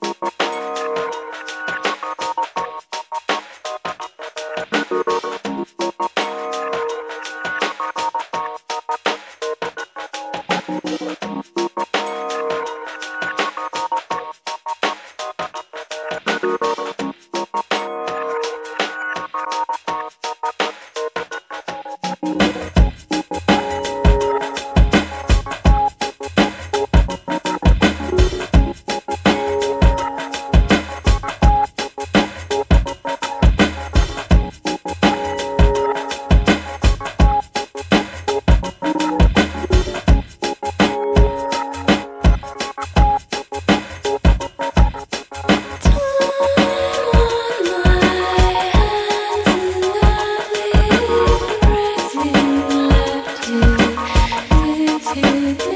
Bye. to